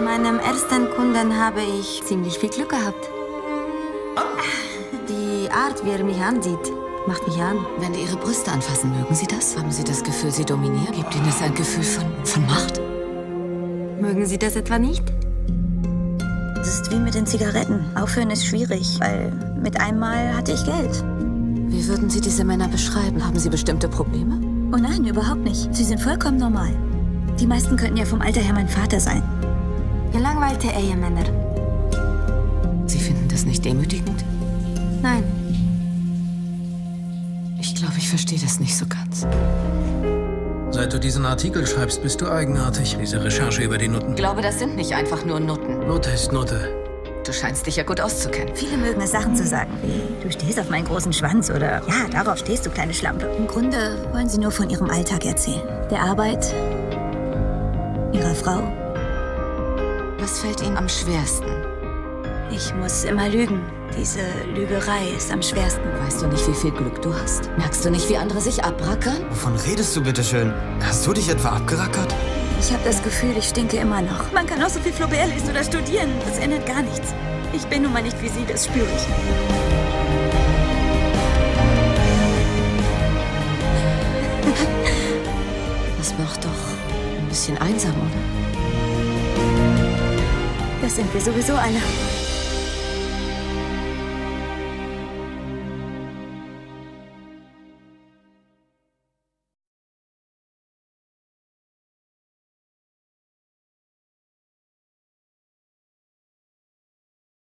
meinem ersten Kunden habe ich ziemlich viel Glück gehabt. Die Art, wie er mich ansieht, macht mich an. Wenn die Ihre Brüste anfassen, mögen Sie das? Haben Sie das Gefühl, Sie dominieren? Gibt Ihnen das ein Gefühl von, von Macht? Mögen Sie das etwa nicht? Es ist wie mit den Zigaretten. Aufhören ist schwierig, weil mit einmal hatte ich Geld. Wie würden Sie diese Männer beschreiben? Haben Sie bestimmte Probleme? Oh nein, überhaupt nicht. Sie sind vollkommen normal. Die meisten könnten ja vom Alter her mein Vater sein. Gelangweilte Ehemänner. Sie finden das nicht demütigend? Nein. Ich glaube, ich verstehe das nicht so ganz. Seit du diesen Artikel schreibst, bist du eigenartig. Diese Recherche über die Nutten. Ich glaube, das sind nicht einfach nur Nutten. Nutte ist Nutte. Du scheinst dich ja gut auszukennen. Viele mögen es, Sachen zu sagen, wie du stehst auf meinen großen Schwanz oder ja, darauf stehst du, kleine Schlampe. Im Grunde wollen sie nur von ihrem Alltag erzählen. Der Arbeit, ihrer Frau. Was fällt Ihnen am schwersten? Ich muss immer lügen. Diese Lügerei ist am schwersten. Weißt du nicht, wie viel Glück du hast? Merkst du nicht, wie andere sich abrackern? Wovon redest du bitte schön? Hast du dich etwa abgerackert? Ich habe das Gefühl, ich stinke immer noch. Man kann auch so viel Flaubert lesen oder studieren. Das ändert gar nichts. Ich bin nun mal nicht wie Sie, das spüre ich. Das macht doch ein bisschen einsam, oder? Das sind wir sowieso alle.